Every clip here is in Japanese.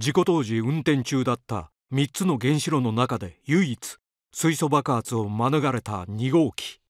事故当時運転中だった3つの原子炉の中で唯一水素爆発を免れた2号機。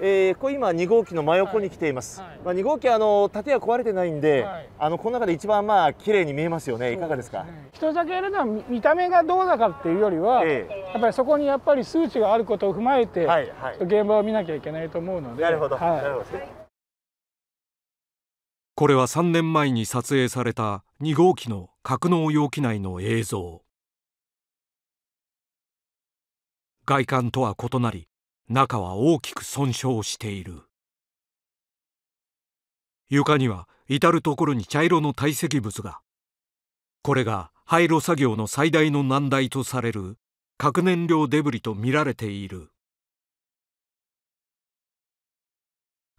えー、これ今2号機の真横に来ています、はいはい、まあ、2号機あの建屋壊れてないんで、はい、あのこの中で一番まあ綺麗に見えますよね。いかがですか？一つだけやるのは見た目がどうだかっていうよりは、えー、やっぱりそこにやっぱり数値があることを踏まえて、はいはい、現場を見なきゃいけないと思うので。なるほど、なるほど。これは3年前に撮影された2号機の格納容器内の映像。外観とは異なり中は大きく損傷している。床には至る所に茶色の堆積物が。これが廃炉作業の最大の難題とされる核燃料デブリと見られている。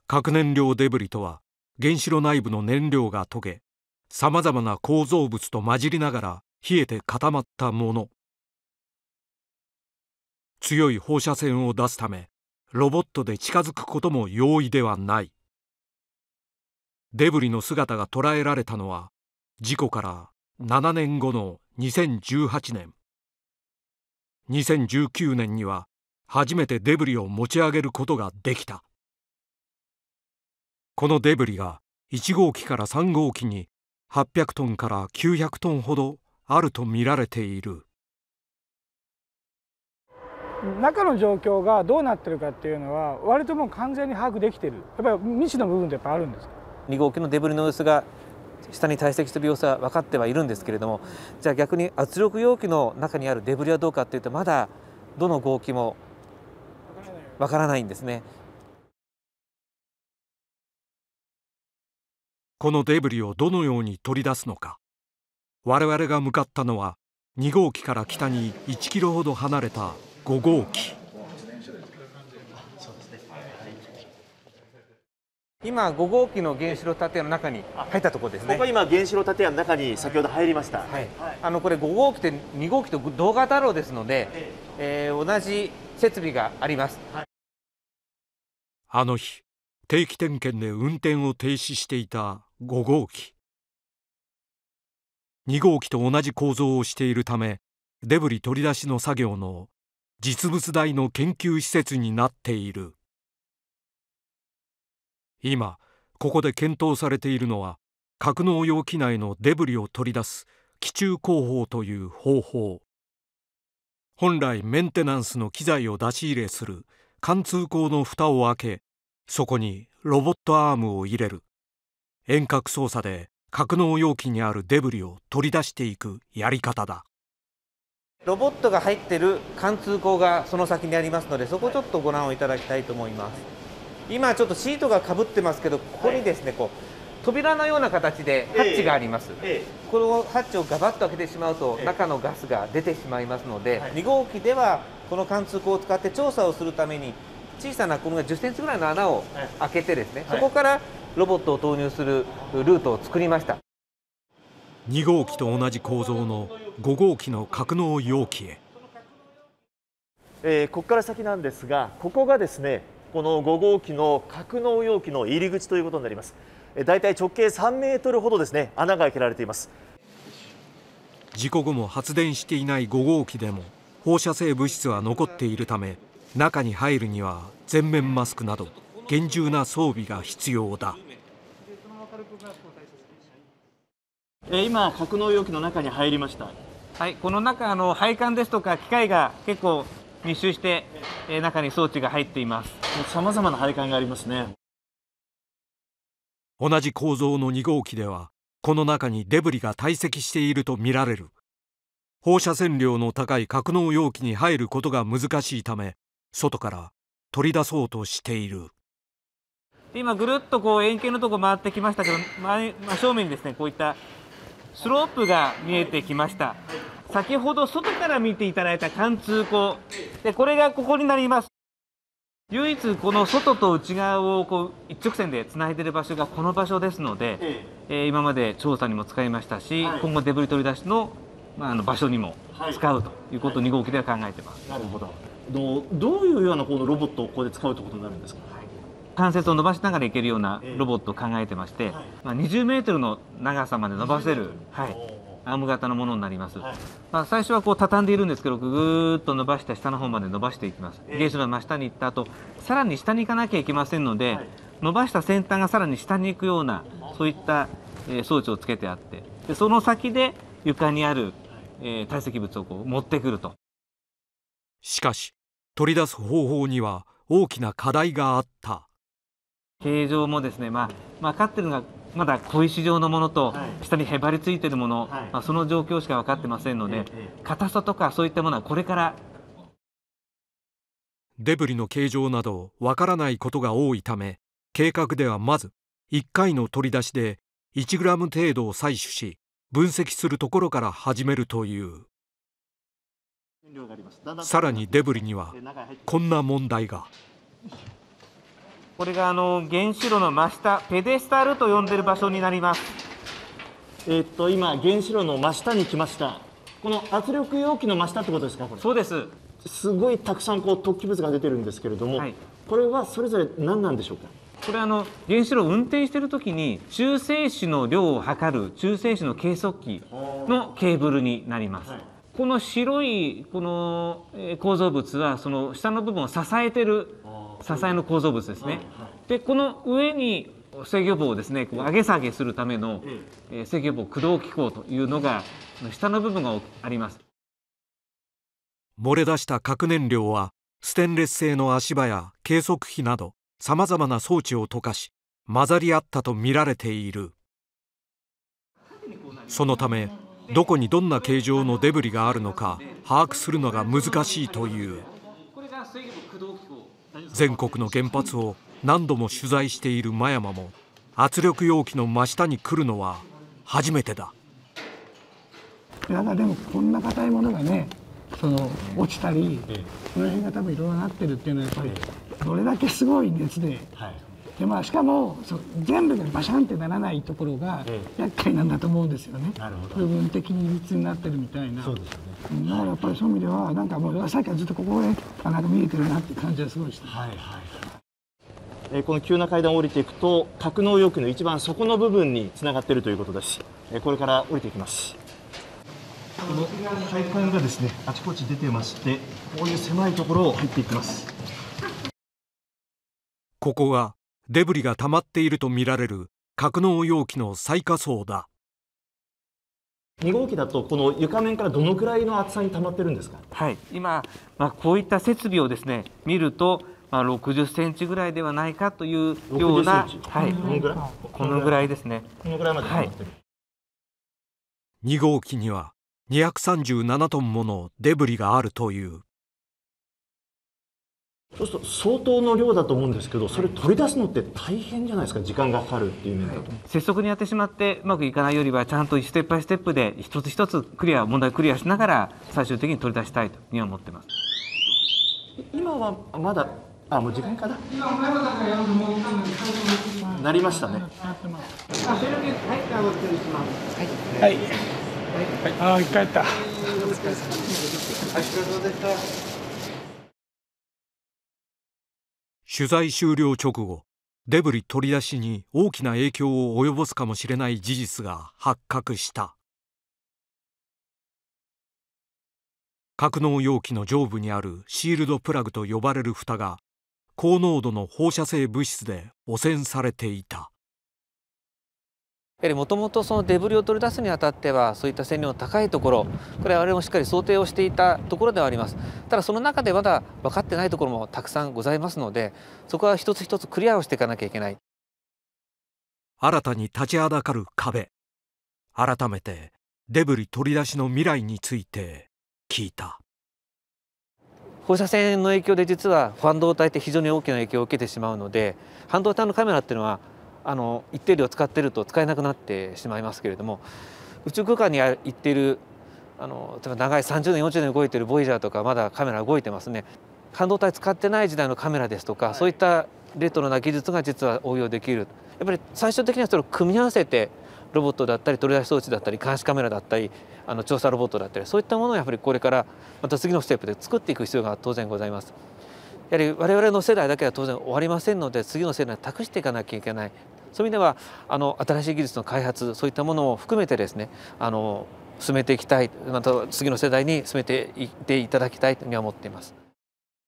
核燃料デブリとは原子炉内部の燃料が溶けさまざまな構造物と混じりながら冷えて固まったもの。強い放射線を出すためロボットで近づくことも容易ではない。デブリの姿が捉えられたのは事故から7年後の2018年。2019年には初めてデブリを持ち上げることができた。このデブリが1号機から3号機に800トンから900トンほどあると見られている。中の状況がどうなってるかっていうのは割ともう完全に把握できてるやっぱり未知の部分ってやっぱあるんです2号機のデブリの様子が下に堆積している様子は分かってはいるんですけれどもじゃあ逆に圧力容器の中にあるデブリはどうかっていうとまだどの号機も分からないんですね。このデブリをどのように取り出すのか。我々が向かったのは2号機から北に1キロほど離れた5号機。今5号機の原子炉建屋の中に入ったところですね。ここ今原子炉建屋の中に先ほど入りました、はい、あのこれ5号機って2号機と同型炉ですので、えー、同じ設備があります、はい、あの日定期点検で運転を停止していた5号機。2号機と同じ構造をしているためデブリ取り出しの作業の実物大の研究施設になっている。今ここで検討されているのは格納容器内のデブリを取り出す気中工法という方法。本来メンテナンスの機材を出し入れする貫通口の蓋を開けそこにロボットアームを入れる。遠隔操作で格納容器にあるデブリを取り出していくやり方だ。ロボットが入ってる貫通口がその先にありますのでそこをちょっとご覧をいただきたいと思います。今ちょっとシートがかぶってますけどここにですねこう扉のような形でハッチがあります、このハッチをガバッと開けてしまうと中のガスが出てしまいますので、2号機ではこの貫通口を使って調査をするために小さなこの1 0センチぐらい。の穴を開けてですね、そこからロボットを投入するルートを作りました。2号機と同じ構造の5号機の格納容器へ、えー、ここから先なんですがここがですねこの5号機の格納容器の入り口ということになります。だいたい直径3メートルほどですね穴が開けられています。事故後も発電していない5号機でも放射性物質は残っているため中に入るには全面マスクなど厳重な装備が必要だ。今格納容器の中に入りました。はいこの中の配管ですとか機械が結構密集して、え中に装置が入っています。さまざまな配管がありますね。同じ構造の2号機ではこの中にデブリが堆積しているとみられる。放射線量の高い格納容器に入ることが難しいため外から取り出そうとしている今ぐるっとこう円形のとこ回ってきましたけど真正面にですねこういったスロープが見えてきました。先ほど外から見ていただいた貫通口。でこれがここになります。唯一この外と内側をこう一直線でつないでいる場所がこの場所ですので、ええ。今まで調査にも使いましたし、はい、今後デブリ取り出しの,、まあ、あの場所にも使うということを2号機では考えてます、なるほど。どどういうようなこのロボットをここで使うということになるんですか、はい関節を伸ばしながらいけるようなロボットを考えてまして、まあ、20メートルの長さまで伸ばせる、はい、アーム型のものになります、はい、まあ、最初はこう畳んでいるんですけどぐーっと伸ばして下の方まで伸ばしていきます、原子の真下に行った後さらに下に行かなきゃいけませんので、はい、伸ばした先端がさらに下に行くようなそういった、え装置をつけてあってでその先で床にある、えー、堆積物をこう持ってくると。しかし取り出す方法には大きな課題があった形状もですね、まあ、まあ、飼ってるのがまだ小石状のものと、下にへばりついているもの、まあ、その状況しか分かってませんので、硬さとかそういったものはこれから。デブリの形状など分からないことが多いため計画ではまず1回の取り出しで1グラム程度を採取し分析するところから始めるという。さらにデブリにはこんな問題が。これがあの原子炉の真下ペデスタルと呼んでる場所になります。えー、っと今原子炉の真下に来ました。この圧力容器の真下ってことですかこれ？そうです。すごいたくさんこう突起物が出てるんですけれども、はい、これはそれぞれ何なんでしょうか？これあの原子炉を運転しているときに中性子の量を測る中性子の計測器のケーブルになります、はい、この白いこの構造物はその下の部分を支えてる支えの構造物ですね。でこの上に制御棒をですね上げ下げするための、え制御棒駆動機構というのが下の部分があります。漏れ出した核燃料はステンレス製の足場や計測器などさまざまな装置を溶かし混ざり合ったと見られているそのためどこにどんな形状のデブリがあるのか把握するのが難しいという全国の原発を何度も取材している真山も圧力容器の真下に来るのは初めてだ。だからでもこんな硬いものがねその落ちたり、この辺が多分いろいろなってるっていうのはやっぱりどれだけすごい熱で、はい、でまあ、しかもそ全部がバシャンってならないところが厄介なんだと思うんですよね、部分的に密になってるみたいな。そうですよ、ね、だからやっぱりそういう意味ではなんかもうさっきからずっとここでなんか見えてるなって感じがすごいして、はいはい。えこの急な階段を降りていくと格納容器の一番底の部分につながっているということです、えこれから降りていきます。この配管がですねあちこち出てましてこういう狭いところを入っていきます。ここがデブリが溜まっているとみられる格納容器の最下層だ。2号機だとこの床面からどのくらいの厚さに溜まってるんですか？はい。今、まあ、こういった設備をですね見ると、まあ、60センチぐらいではないかというような、はい、このぐらい？ですね。このぐらいまで溜まってる、はい、2号機には237トンものデブリがあるというそうすると相当の量だと思うんですけどそれ取り出すのって大変じゃないですか時間がかかるっていう面だと、拙速にやってしまってうまくいかないよりはちゃんとステップバイステップで一つ一つクリア問題クリアしながら最終的に取り出したいというに思ってます。今はまだあもう時間かな？なりましたね。はい。はい、はい、ああ帰った。お疲れ様でした取材終了直後デブリ取り出しに大きな影響を及ぼすかもしれない事実が発覚した。格納容器の上部にあるシールドプラグと呼ばれる蓋が高濃度の放射性物質で汚染されていた。やはりもともとそのデブリを取り出すにあたってはそういった線量の高いところこれは我々もしっかり想定をしていたところではあります。ただその中でまだ分かってないところもたくさんございますのでそこは一つ一つクリアをしていかなきゃいけない。新たに立ちはだかる壁。改めてデブリ取り出しの未来について聞いた。放射線の影響で実は半導体って非常に大きな影響を受けてしまうので半導体のカメラっていうのはあの一定量使ってると使えなくなってしまいますけれども宇宙空間に行っているあの例えば長い30年40年動いてるボイジャーとかまだカメラ動いてますね。半導体使ってない時代のカメラですとか、はい、そういったレトロな技術が実は応用できる。やっぱり最終的にはそれを組み合わせてロボットだったり取り出し装置だったり監視カメラだったりあの調査ロボットだったりそういったものをやはりこれからまた次のステップで作っていく必要が当然ございます。やはり我々の世代だけは当然終わりませんので次の世代に託していかなきゃいけないそういう意味ではあの新しい技術の開発そういったものを含めてですねあの進めていきたいまた次の世代に進めていっていただきたいというふうに思っています。